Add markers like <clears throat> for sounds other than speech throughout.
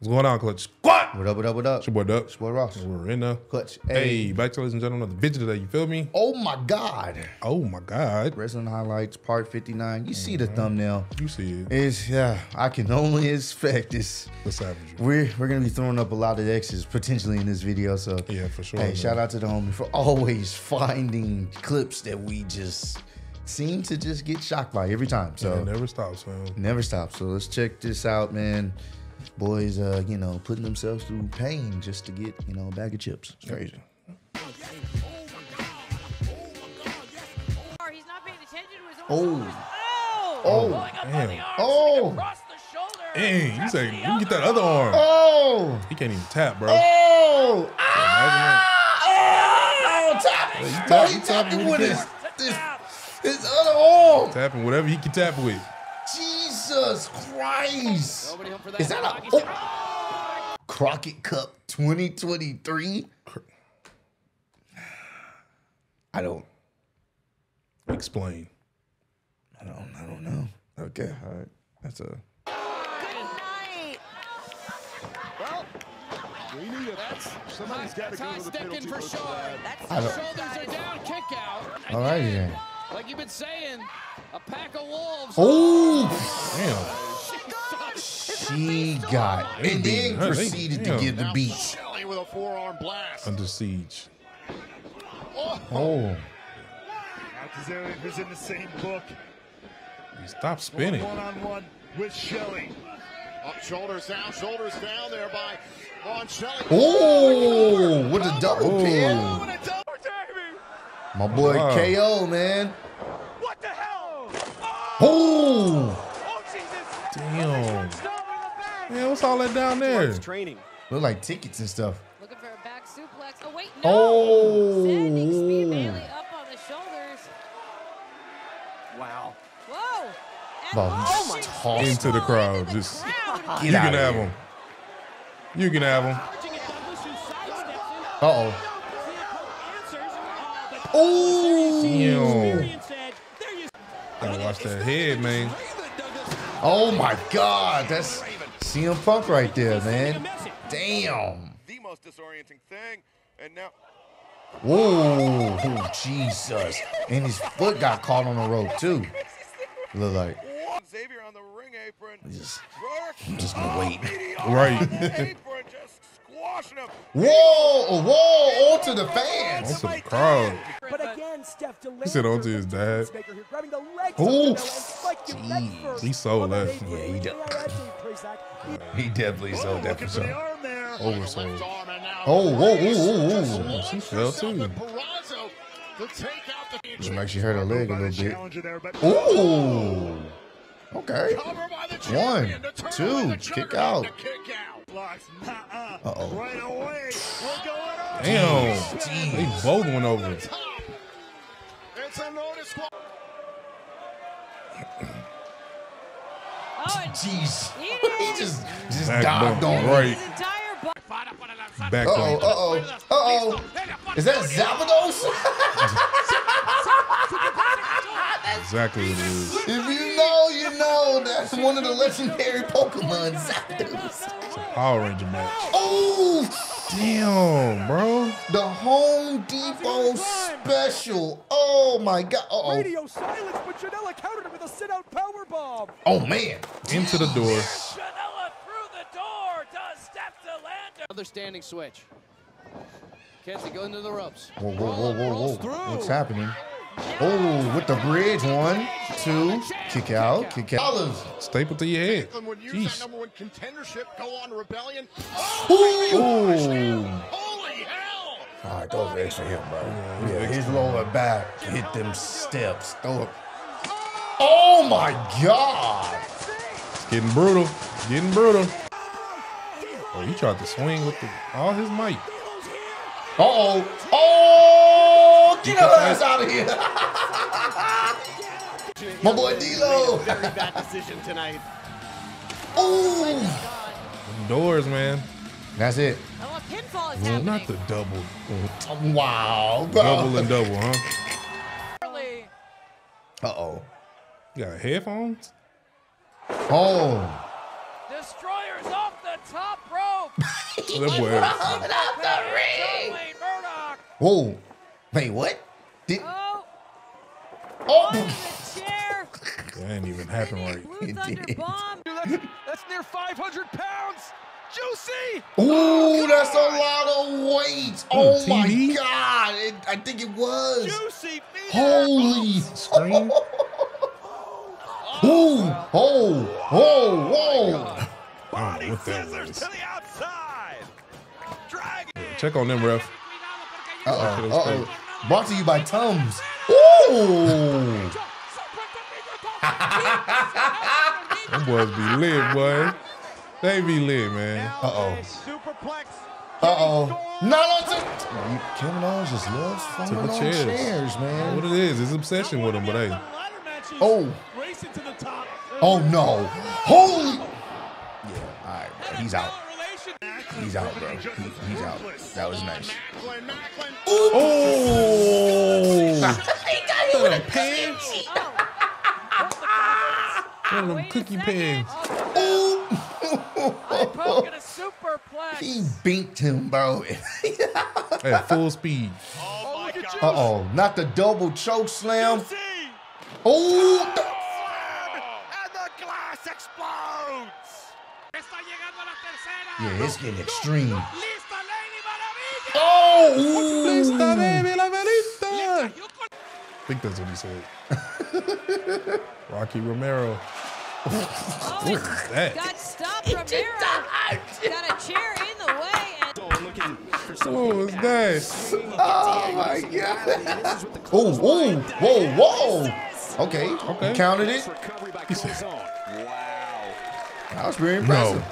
What's going on, Clutch Squad? What up, what up, what up? It's your boy Dub. It's your boy Ross. We're in there. Clutch. Hey, Hey. back to ladies and gentlemen of the video today. You feel me? Oh my God. Oh my God. Wrestling highlights, part 59. You see the Mm-hmm. thumbnail. You see it. It's yeah, I can only expect this. The savage. We're we're gonna be throwing up a lot of X's potentially in this video. So Yeah, for sure. hey, man. shout out to the homie for always finding clips that we just seem to just get shocked by every time. So It never stops, man. never stop. So let's check this out, man. Boys, uh, you know, putting themselves through pain just to get, you know, a bag of chips. It's crazy. He's not paying attention to his own Oh. Oh! Oh. Pulling up on Damn. the Oh. slipping across the shoulder. Dang, you say you can get that other arm. Oh! He can't even tap, bro. Oh! Imagine Oh! Tap! Oh, tap- he you tapping with with his, his, his other arm. Tapping whatever he can tap with. Jesus Christ! Nobody home for that. Is that a oh. Crockett Cup 2023? <sighs> I don't, Explain. I don't, I don't know. Okay, all right. That's a. Good night. We need it. That's somebody's got to go to the penalty for booth for Sean. that. that's the Shoulders are down, kick out. All righty Again, then. Like you've been saying, a pack of wolves. Oh! Damn. She got, They and then proceeded to damn. give the Now beat. With a forearm blast. Under siege. Oh, Oh, who's in the same book. Stop spinning. One on one with Shelley. Up, shoulders down, shoulders down there by Ron Shelley. oh! With a double Oh. pin. Oh, and a double Davey. My boy Wow. KO, man. What the hell? Oh! Oh, Jesus. Damn. Man, what's all that down there? Training. Look like tickets and stuff. looking for a back suplex. Oh, wait, no. Oh. Sending Speed Bailey up on the shoulders. Wow. Whoa. And About launching toss Into the crowd, into the just- crowd. Get you can have here. him. You can have him. Uh oh. Oh! Damn. Gotta watch that head, man. Oh my God, that's CM Punk right there, man. Damn. The most disorienting thing. And now. Whoa, oh, Jesus. And his foot got caught on the rope too. Look like Xavier on the ring apron. just, I'm just gonna wait. Right. Apron just squashing him. Whoa, whoa, onto the fans. Onto the crowd. But again, Steph delayed. said onto his dad. Grabbing the legs Ooh. of Janela and spiking him neck Jeez. He sold On that. Yeah, he leading did. out actually, He definitely sold that Looking for for sure. Oversold. Left arm and now Oh, whoa, Grace ooh, ooh, ooh. She fell too. at Purrazzo to take out the Looks like she hurt her leg a little bit. challenger Ooh. Okay. Cover by the One, champion, the turn two, by the kick out. The kick out. Blocks, nuh-uh. Uh-oh. Right away. We're going on. Damn. They both went over. It's a notice squad. <coughs> Oh, Jeez. He <laughs> he just just Back dived on it. Right. his. Back Uh-oh, uh-oh, uh-oh. Is that Zapdos? <laughs> Exactly what it is. if you know, you know. That's one of the legendary Pokemon, Zapdos. Power Ranger match. Oh, Damn, bro. the Home Depot special. Oh, my God. Uh-oh. Radio silence, but Janela countered it with a sit-out power bomb. Oh, man. Into the door. Janela through the door. Does step to Lander. Another standing switch. Kenzie going to the ropes. Whoa, whoa, whoa, whoa, whoa. What's happening? Oh, with the bridge. One, two, kick out, kick out. Olives. Staple to your head. Jeez. number one contendership, go on rebellion. Holy hell! All right, those are extra him, bro. Yeah, his lower back hit them steps. Throw it. Oh my God! It's getting brutal. Getting brutal. Oh, he tried to swing with the, all his might. Uh oh. oh! Get her ass out of here! <laughs> My boy D'Lo. Very bad decision tonight. Ooh! Doors, man. That's it. Oh, a pinfall is Well, happening. not the double. Wow, bro. Double and double, huh? Uh oh. You got headphones? Oh. Destroyers off the top rope. <laughs> That boy. Open up the ring. Whoa. Wait, what? Did Oh, oh onto the chair. That ain't even happen right. Blue It Thunder did. bomb. Dude, that's, that's near 500 pounds. Juicy. Ooh, oh, that's a lot of weight. Oh my TV? god. It, I think it was. Juicy. feeder. Holy Scream. <laughs> Ooh, oh, oh, oh whoa, whoa. I don't know what that Scissors was. to the outside. Dragon. Check on them, ref. Uh oh, Uh oh. Brought to you by Tums. Ooh. Them boys be lit, boy. They be lit, man. Uh oh. Uh oh. Not on to. Kevin Owens just loves falling the on chairs. chairs, man. What it is, his obsession with him, but hey. Oh. Racing to the top. Oh no. Holy. Yeah, all right, bro. He's out. He's out, bro. He- he's out. That was nice. Macklin, <laughs> <laughs> Macklin. Oh! he One of them pants. One of them cookie second. pans. Oh, I'm <laughs> poking a superplex. He beat him, bro. At full speed. Oh, look at you. Uh oh, not the double choke slam. Oh, th- And the glass explodes. Yeah, it's getting extreme. Lista, Lady Maravilla. Oh, Lista, ooh. baby, la velita. I think that's what he said. <laughs> Rocky Romero. <laughs> Oh, What is that? got stopped Romero. Got a chair in the way. And What was that? Oh my god. Oh, whoa, whoa, whoa. Okay, Okay. he counted it. He said, wow. That was very impressive.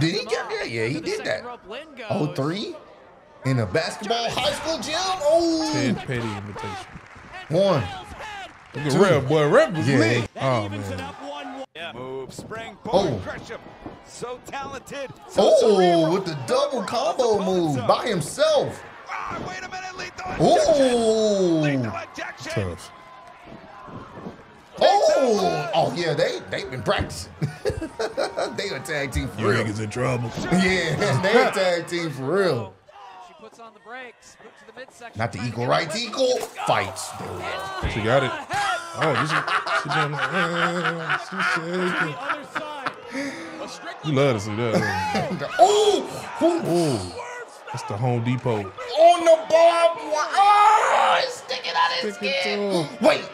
Did he get there? Yeah, he did that. Oh, three in a basketball high school gym. Oh, Ted Petty invitation. one. Look at Rev, boy. Rev was Yeah. lit. Oh, man. up one one. Move, spring, Oh. boom, Gresham. So talented. So Oh, cerebral. with the double combo move by himself. Ah, wait a minute, lethal Oh, Lethal injection. Tough. Oh, oh yeah, they they've been practicing. <laughs> they a tag team for You real. niggas in trouble. Yeah, <laughs> they a tag team for real. she puts on the brakes. To the midsection. Not the equal rights equal fights. There we go. She got it. Oh, this is, she done, <laughs> uh, she said, Other side. You love to see that. Oh, oh, Oh, that's the Home Depot. on the barbed wire. Oh, it's sticking out his Stick skin. Wait,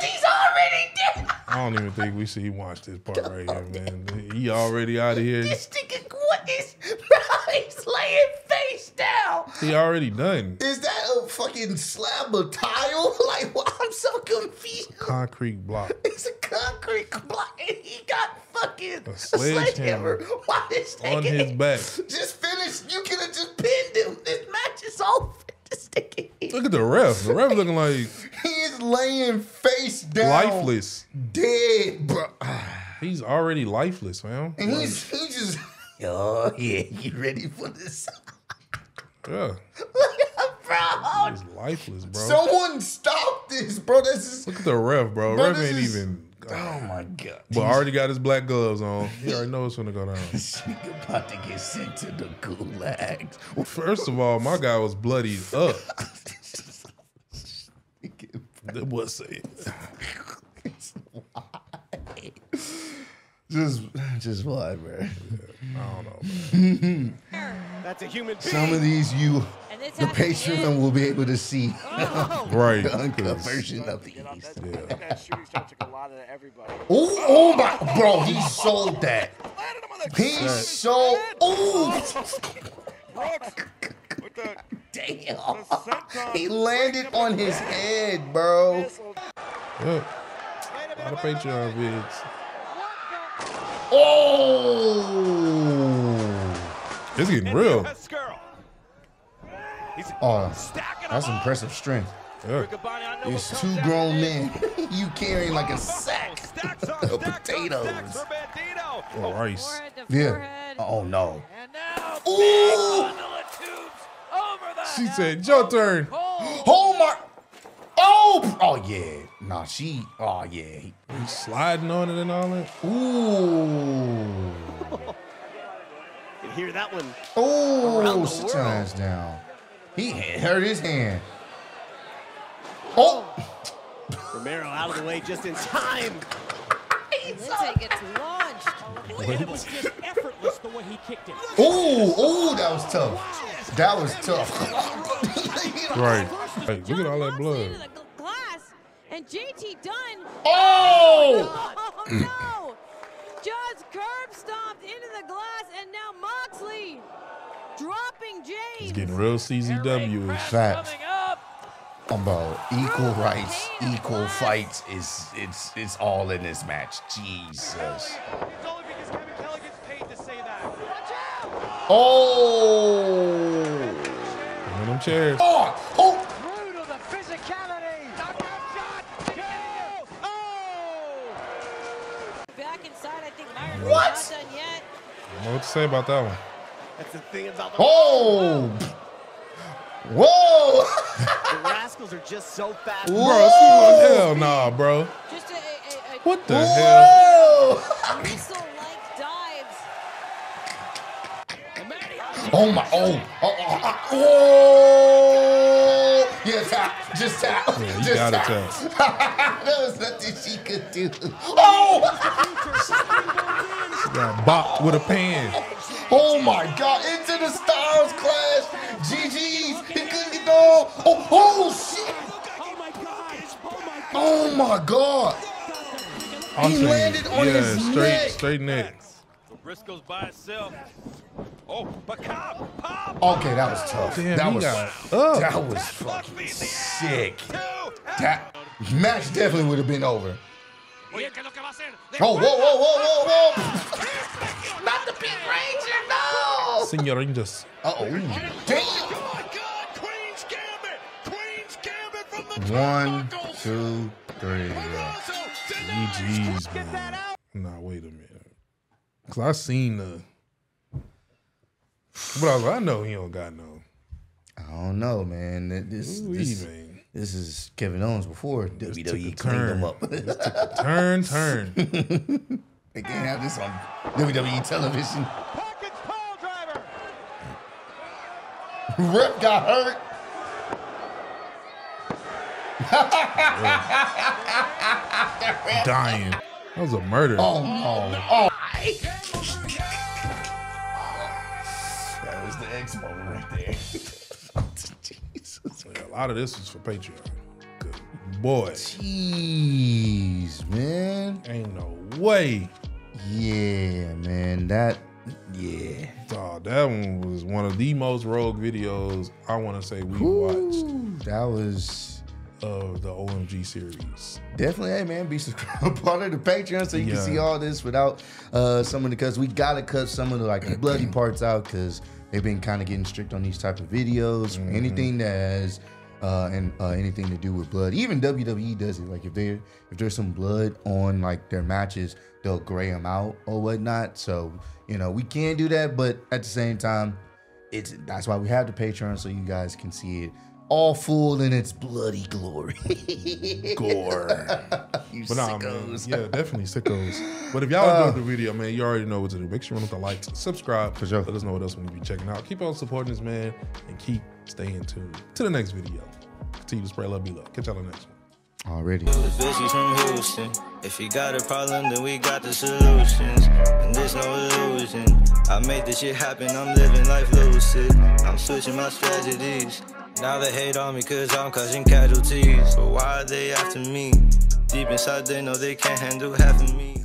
he's already dead. I don't even think we see watch this part right here, man. He already out of here. This nigga, what is? bro? He's laying face down. He already done. Is that a fucking slab of tile? <laughs> Like, what? I'm so confused. Concrete block. It's a concrete block, and he got fucking A a sledgehammer sledgehammer. Why is on his back. Just finish. You could have just pinned him. This match is over. <laughs> This nigga, Look at the ref. The ref looking like <laughs> laying face down, lifeless. dead, bro. He's already lifeless, man. And he's he just. <laughs> Oh yeah, you ready for this, Yeah, <laughs> bro? he's lifeless, bro. Someone stop this, bro. This is. Look at the ref, bro. Bro, ref ain't is- even. Oh my god. But already got his black gloves on. He already <laughs> knows what's gonna go down. Nigga about to get sent to the gulag. First of all, my guy was bloodied up. That was it. <laughs> just, just why, bro? I don't know, man. That's a human being. Some of these you, And this the happened Patreon will be able to see <laughs> oh. Right. the uncut 'cause- version of these. Yeah. That shooting star took a lot of everybody. Oh, oh my, bro, he sold that. He sold. Oh, With the damn. <laughs> He landed on his head, bro. Yeah. A lot of Patreon vids. Oh. It's getting real. Yes, girl. He's Oh, stacking that's impressive strength. Yeah. Goodbye, I know It's two grown men. <laughs> you carrying like a sack <laughs> of potatoes. stacks for Bandito. Or rice. Yeah. Oh no. Ooh. big bundle of tubes over the She said, your turn. Oh my. Oh. Oh yeah. Nah, she. Oh yeah. He's sliding on it and all that. Ooh. You hear that one. Oh, Around the sit world. your ass down. He hurt his hand. Oh, Romero out of the way just in time. Lindsay gets launched. And it was just effortless the way he kicked it. oh, oh, that was tough. That was tough. Right. Hey, look at all that blood. into the gl- glass, and JT Dunn. Oh! <laughs> Oh no! Just curb stomped into the glass, and now Moxley dropping James. He's getting real CZW. -ish. Facts. Coming up. About equal rights, equal fights is it's it's all in this match. Jesus. It's One chairs. Oh. Oh. Brutal, the physicality. Shot. Oh! Back inside, I think Myron What? not done yet. I don't know what to say about that one. That's the thing about the, Oh. Whoa. the Rascals are just so fast. Bro, Whoa. hell nah, bro. Just a, a, a, What the hell? Whoa. a Oh my. Oh. Oh. oh, oh. oh. Yeah, tap. Just tap. Yeah, you Just gotta <laughs> tap. there was nothing she could do. Oh. she Got bopped with a pan. Oh my God! Into the Styles Clash. GG's. He couldn't get no. Oh. Oh shit. Oh my God! Oh my God! Oh my God. I'll He tell you. landed on yeah, his straight, neck. straight neck. Briscoe's by itself. Oh, but Cobb, Pop. Okay, that was tough. Damn, that was got that was fucking sick. That match definitely would have been over. Oye, ¿qué es lo que va a hacer? Oh, whoa, whoa, whoa, whoa, whoa! <laughs> Not the Pink Ranger, no! Senoritas. Uh oh, damn! Oh my God, Queen's Gambit! Queen's Gambit from the One, turnbuckles. two, three. yeah. Purrazzo denies GG's, man. Nah, wait a minute. Cause I seen the. But I was like, I know he don't got no. I don't know, man. This, Ooh-wee, this, man. this is Kevin Owens before took a WWE cleaned turn. him up. Turn, turn. <laughs> they can't have this on WWE television. Pockets pile driver. Rip got hurt. Dying. That was a murder. Oh no! Oh. That was the X moment right there. <laughs> Jesus. Yeah, a lot of this is for Patreon. Good boy. Jeez, man. Ain't no way. Yeah, man. That. Yeah. Dawg, that one was one of the most rogue videos I want to say we watched that was of the OMG series. definitely. Hey, man, be subscribed <laughs> part of the Patreon so you Yeah. can see all this without uh some of the cuts. We gotta cut some of the like the bloody <clears throat> parts out because they've been kind of getting strict on these type of videos. Mm-hmm. Anything that has uh and uh, anything to do with blood. Even WWE does it. Like if they if there's some blood on like their matches, they'll gray them out or whatnot. So you know we can do that, but at the same time, it's that's why we have the Patreon so you guys can see it all full in its bloody glory. <laughs> Gore. you But nah, man, sickos. yeah, definitely sickos. But if y'all enjoyed uh. the video, man, you already know what to do. Make sure you run with the likes, subscribe, For sure. Let us know what else we need to be checking out. Keep on supporting this man, and keep staying tuned to the next video. Continue to spread love, be love. Catch y'all on the next one. Already. Bitches from Houston. If you got a problem, then we got the solutions. And there's no illusion. I made this shit happen, I'm living life lucid. I'm switching my strategies. Now they hate on me cause I'm causing casualties. But why are they after me? Deep inside, they know they can't handle half of me.